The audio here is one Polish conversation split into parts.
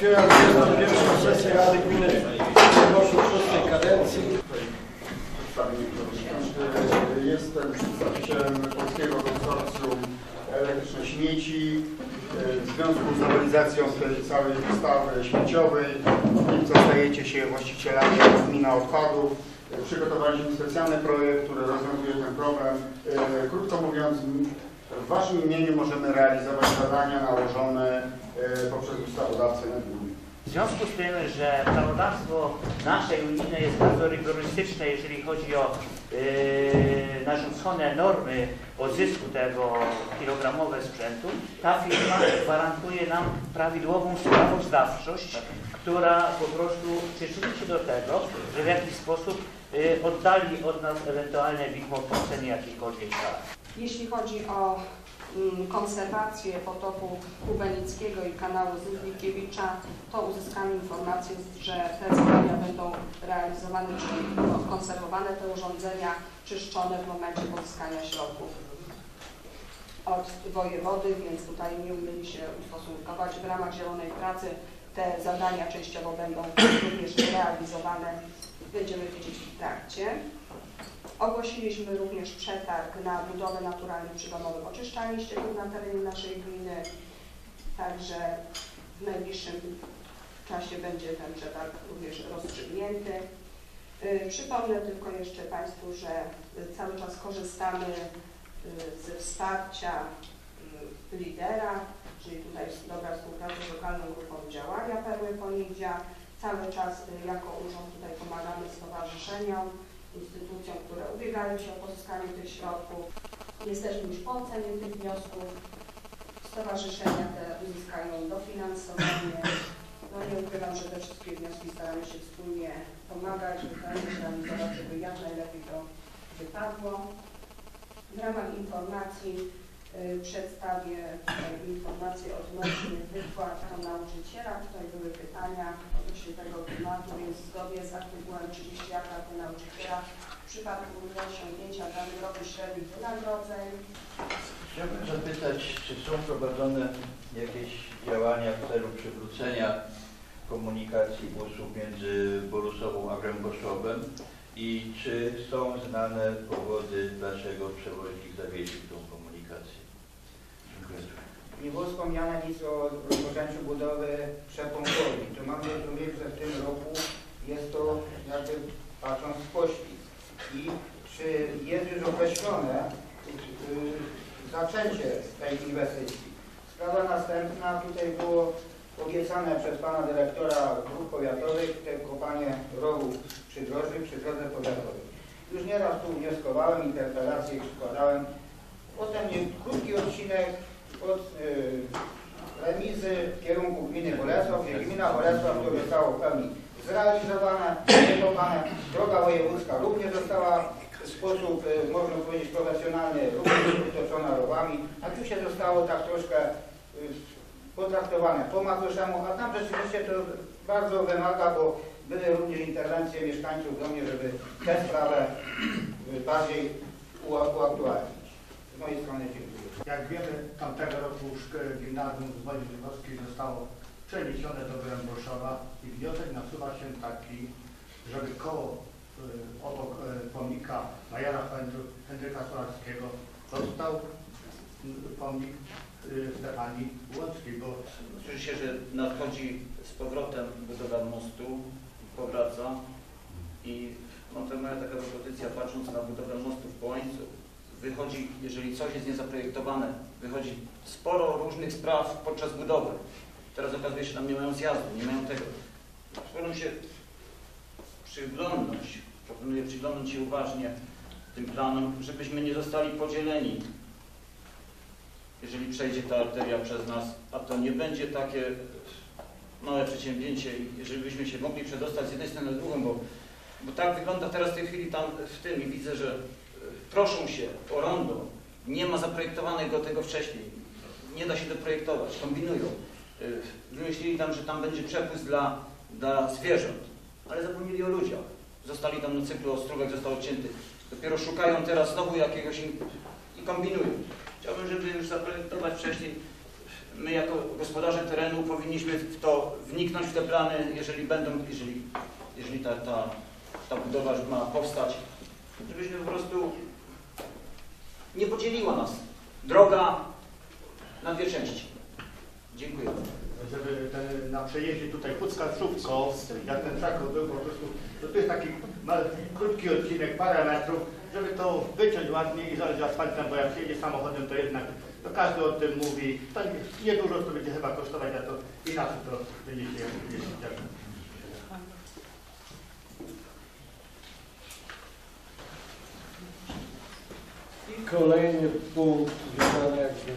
Otwieram 21 sesję Rady Gminy Boszów szóstej kadencji. Jestem przedstawicielem Polskiego Konsorcjum Elektryczne Śmieci. W związku z nowelizacją tej całej ustawy śmieciowej zostajecie się właścicielami gmina odpadów. Przygotowaliśmy specjalny projekt, który rozwiązuje ten problem. Krótko mówiąc, Waszym imieniu możemy realizować zadania nałożone e, poprzez ustawodawcę na gminę. W związku z tym, że prawodawstwo nasze unijne jest bardzo rygorystyczne, jeżeli chodzi o yy, narzucone normy odzysku tego kilogramowe sprzętu, ta firma gwarantuje nam prawidłową sprawozdawczość, która po prostu przyczyni się do tego, że w jakiś sposób yy, oddali od nas ewentualne widmo płacenie jakiejkolwiek kary. Jeśli chodzi o konserwację potoku Kubenickiego i kanału Zydlikiewicza, to uzyskamy informację, że te zadania będą realizowane, czyli konserwowane te urządzenia, czyszczone w momencie pozyskania środków od wojewody, więc tutaj nie umieli się ustosunkować. W ramach Zielonej Pracy te zadania częściowo będą również realizowane. Będziemy wiedzieć w trakcie. Ogłosiliśmy również przetarg na budowę naturalnych przydomowych oczyszczalni ścieków na terenie naszej gminy. Także w najbliższym czasie będzie ten przetarg również rozstrzygnięty. Y, Przypomnę tylko jeszcze Państwu, że cały czas korzystamy y, ze wsparcia y, lidera, czyli tutaj dobra współpraca z lokalną grupą działania Perły Ponidzia. Cały czas jako urząd tutaj pomagamy stowarzyszeniom, instytucjom, ubiegają się o pozyskanie tych środków. Jesteśmy już po ocenie tych wniosków. Stowarzyszenia te uzyskają dofinansowanie. No nie ukrywam, że te wszystkie wnioski staramy się wspólnie pomagać, realizować, żeby jak najlepiej to wypadło. W ramach informacji przedstawię tutaj informacje odnośnie wypłat do nauczyciela. Tutaj były pytania odnośnie tego tematu, więc zgodnie z artykułem 30 akta do nauczyciela w przypadku osiągnięcia danych roku średnich wynagrodzeń Chciałbym zapytać, czy są prowadzone jakieś działania w celu przywrócenia komunikacji busów między Borusową a Gręboszowem i czy są znane powody, dlaczego przewoźnik zawiesił tą komunikację? Dziękuję. Nie było wspomniane nic o rozpoczęciu budowy przepompowej. Tu mam zrozumieć, że w tym roku jest to jakby patrząc w pośpis. I czy jest już określone yy, zaczęcie tej inwestycji? Sprawa następna, tutaj było obiecane przez pana dyrektora dróg powiatowych te kopanie rowów przy drożdży, przy drodze powiatowej. Już nieraz tu wnioskowałem, interpelacje przykładałem. Potem krótki odcinek od y, remizy w kierunku gminy Bolesław, gdzie gmina Bolesław to zostało w pełni zrealizowane, wykopane. Droga wojewódzka również została w sposób, y, można powiedzieć, profesjonalny, również wytoczona rowami. A tu się zostało tak troszkę y, potraktowane po macoszemu, a tam rzeczywiście to bardzo wymaga, bo były również interwencje mieszkańców do mnie, żeby tę sprawę bardziej ua- uaktualnić. Z mojej strony dziękuję. Jak wiemy, tamtego roku gimnazjum z Woli Żydowskiej zostało przeniesione do Gręboszowa i wniosek nasuwa się taki, żeby koło y, obok y, pomnika Henry- Henryka Solarskiego został pomnik y, Stefanii Łąckiej, bo Słyszy się, że nadchodzi z powrotem budowa mostu, powraca i no to moja taka propozycja, patrząc na budowę mostu w Połańcu, wychodzi, jeżeli coś jest niezaprojektowane, wychodzi sporo różnych spraw podczas budowy. Teraz okazuje się, że tam nie mają zjazdu, nie mają tego. Spróbuję się przyglądnąć, proponuję przyglądnąć się uważnie tym planom, żebyśmy nie zostali podzieleni jeżeli przejdzie ta arteria przez nas, a to nie będzie takie małe przedsięwzięcie, jeżeli byśmy się mogli przedostać z jednej strony na drugą, bo, bo tak wygląda teraz w tej chwili tam w tym i widzę, że e, proszą się o rondo, nie ma zaprojektowanego tego wcześniej, nie da się doprojektować, kombinują. E, Wymyślili tam, że tam będzie przepust dla, dla zwierząt, ale zapomnieli o ludziach. Zostali tam na cyklu, ostrówek został odcięty. Dopiero szukają teraz znowu jakiegoś i kombinują. Chciałbym, żeby już zaprojektować wcześniej my jako gospodarze terenu powinniśmy w to wniknąć w te plany, jeżeli będą, jeżeli, jeżeli ta, ta, ta budowa ma powstać, żebyśmy po prostu nie podzieliła nas droga na dwie części. Dziękuję. żeby ten, na przejeździe tutaj Pucka-Słówko, jak ten szak był po prostu, to jest taki krótki odcinek, parę metrów, żeby to wyciąć ładnie i zależy asfaltem, bo jak się jedzie samochodem, to jednak to każdy o tym mówi. To nie- niedużo to będzie chyba kosztować, a to inaczej to będzie się jeździć. I kolejny punkt jakby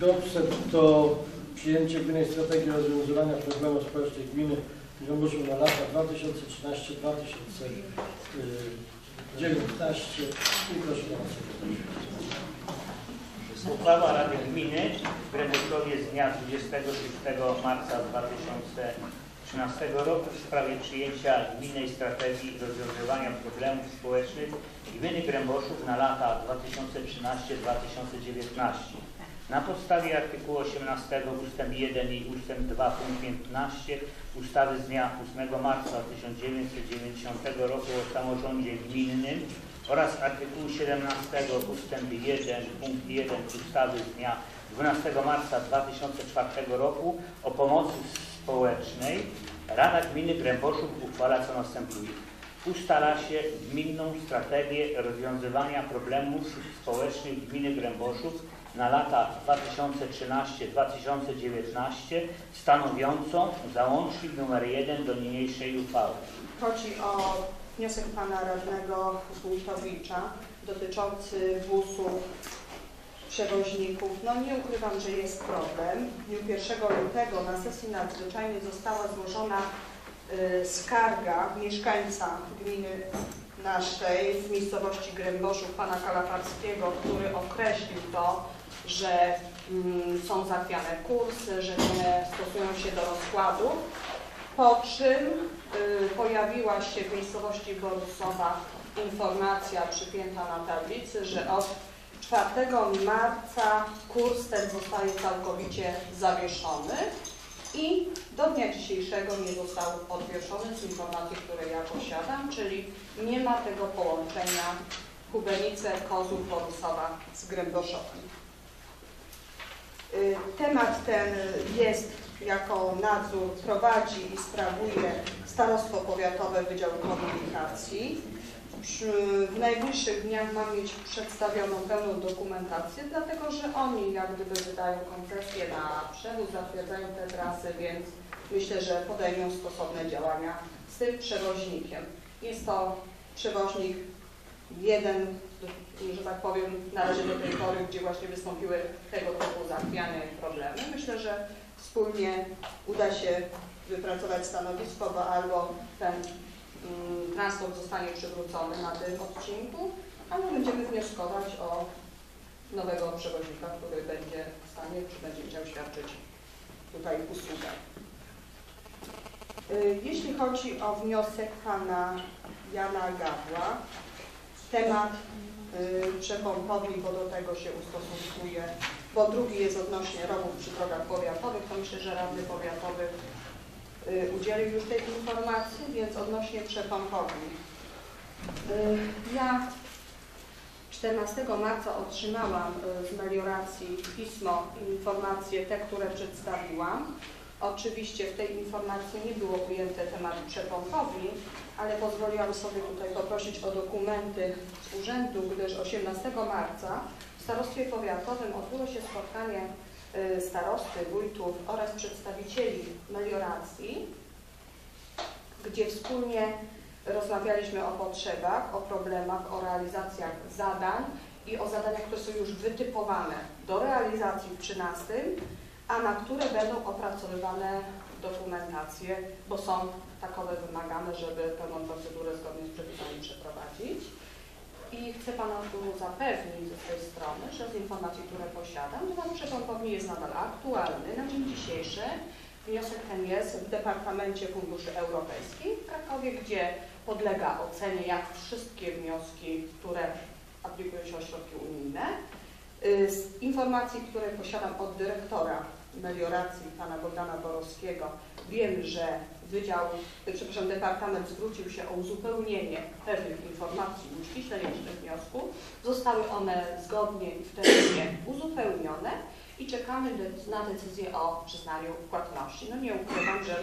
dobrze to przyjęcie gminnej strategii rozwiązywania problemów społecznych gminy Grąbuszów na lata 2013-2019 i proszę Sekretarza. Uchwała Rady Gminy w Grębuszowie z dnia 26 marca 2013 roku w sprawie przyjęcia gminnej strategii rozwiązywania problemów społecznych gminy Gręboszów na lata 2013-2019. Na podstawie artykułu 18 ust. 1 i ust. 2 punkt 15 ustawy z dnia 8 marca 1990 roku o samorządzie gminnym oraz artykułu 17 ust. 1 punkt 1 ustawy z dnia 12 marca 2004 roku o pomocy społecznej Rada Gminy Gręboszów uchwala co następuje. Ustala się gminną strategię rozwiązywania problemów społecznych gminy Gręboszów na lata 2013-2019 stanowiącą załącznik nr 1 do niniejszej uchwały. Chodzi o wniosek pana radnego Wójtowicza dotyczący busów przewoźników. No nie ukrywam, że jest problem. W dniu 1 lutego na sesji nadzwyczajnej została złożona y, skarga mieszkańca gminy naszej z miejscowości Gręboszów, pana Kalafarskiego, który określił to, że mm, są zachwiane kursy, że nie stosują się do rozkładu, po czym y, pojawiła się w miejscowości Borusowa informacja przypięta na tablicy, że od 4 marca kurs ten zostaje całkowicie zawieszony i do dnia dzisiejszego nie został odwieszony z informacji, które ja posiadam, czyli nie ma tego połączenia Hubenice, Kozów, Borusowa z Gręboszowem. Y, Temat ten jest jako nadzór prowadzi i sprawuje Starostwo Powiatowe Wydział Komunikacji. W najbliższych dniach mam mieć przedstawioną pełną dokumentację, dlatego że oni jak gdyby wydają koncesję na przewóz, zatwierdzają te trasy, więc myślę, że podejmą stosowne działania z tym przewoźnikiem. Jest to przewoźnik jeden, że tak powiem, na razie do tej pory, gdzie właśnie wystąpiły tego typu zachwiania i problemy. Myślę, że wspólnie uda się wypracować stanowisko, bo albo ten mm, transport zostanie przywrócony na tym odcinku, albo będziemy wnioskować o nowego przewoźnika, który będzie w stanie, czy będzie chciał świadczyć tutaj usługę. Y, Jeśli chodzi o wniosek pana Jana Gawła, temat y, przepompowni, bo do tego się ustosunkuje, bo drugi jest odnośnie rowów przy drogach powiatowych, to myślę, że radny powiatowy udzielił już tej informacji, więc odnośnie przepompowni. Y, Ja 14 marca otrzymałam y, z melioracji pismo, informacje te, które przedstawiłam. Oczywiście w tej informacji nie było ujęte temat przepompowni, ale pozwoliłam sobie tutaj poprosić o dokumenty z urzędu, gdyż 18 marca w starostwie powiatowym odbyło się spotkanie y, starosty, wójtów oraz przedstawicieli melioracji, gdzie wspólnie rozmawialiśmy o potrzebach, o problemach, o realizacjach zadań i o zadaniach, które są już wytypowane do realizacji w 13, a na które będą opracowywane dokumentacje, bo są takowe wymagane, żeby pełną procedurę zgodnie z przepisami przeprowadzić. I chcę Pana tu zapewnić ze swojej strony, że z informacji, które posiadam, temat przepompowni jest nadal aktualny na dzień dzisiejszy. Wniosek ten jest w Departamencie Funduszy Europejskich w Krakowie, gdzie podlega ocenie jak wszystkie wnioski, które aplikują się o środki unijne. Y, Z informacji, które posiadam od dyrektora melioracji pana Bogdana Borowskiego. Wiem, że Wydział, przepraszam, Departament zwrócił się o uzupełnienie pewnych informacji lub ściślenie jeszcze wniosku. Zostały one zgodnie i w terminie uzupełnione i czekamy na decyzję o przyznaniu płatności. No nie ukrywam, że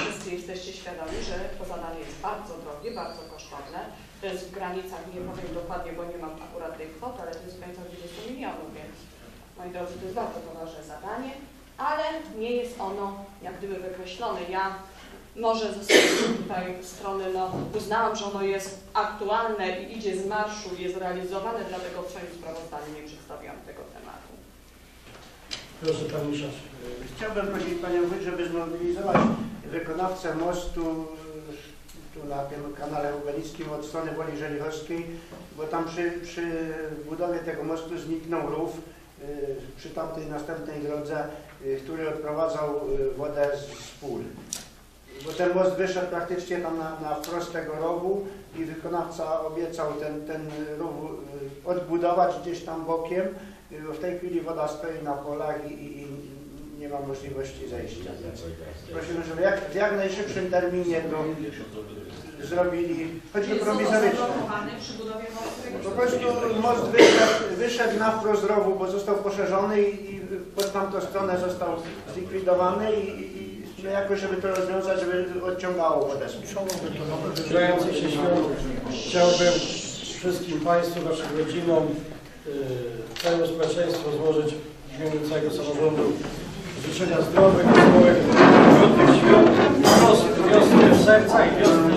wszyscy jesteście świadomi, że to zadanie jest bardzo drogie, bardzo kosztowne. To jest w granicach, nie powiem dokładnie, bo nie mam akurat tej kwoty, ale to jest w granicach 20 milionów, więc moi drodzy, to jest bardzo poważne zadanie, ale nie jest ono jak gdyby wykreślone. Ja może ze swojej tutaj strony no, uznałam, że ono jest aktualne i idzie z marszu, jest realizowane, dlatego w swoim sprawozdaniu nie przedstawiłam tego tematu. Proszę Pan Misarz. Chciałbym prosić Panią Wójt, żeby zmobilizować wykonawcę mostu y, tu na tym kanale ubelickim od strony Woli Żelichowskiej, bo tam przy, przy budowie tego mostu zniknął rów y, przy tamtej następnej drodze, który odprowadzał y, wodę z pól. Bo ten most wyszedł praktycznie tam na, na wprost tego rowu i wykonawca obiecał ten, ten rów y, odbudować gdzieś tam bokiem, y, bo w tej chwili woda stoi na polach i, i, nie ma możliwości zejścia. Prosimy, żeby jak, w jak najszybszym terminie to zrobili, prowizorycznie. przy budowie Po prostu most wyszedł, wyszedł na wprost rowu, bo został poszerzony i pod tamtą stronę został zlikwidowany i, i, no jakoś, żeby to rozwiązać, żeby odciągało. Zbliżających się chciałbym wszystkim Państwu, Waszym rodzinom, yy, całe społeczeństwo złożyć w imieniu całego samorządu życzenia zdrowych, wesołych, trudnych świąt, wiosny, wiosny serca i wiosny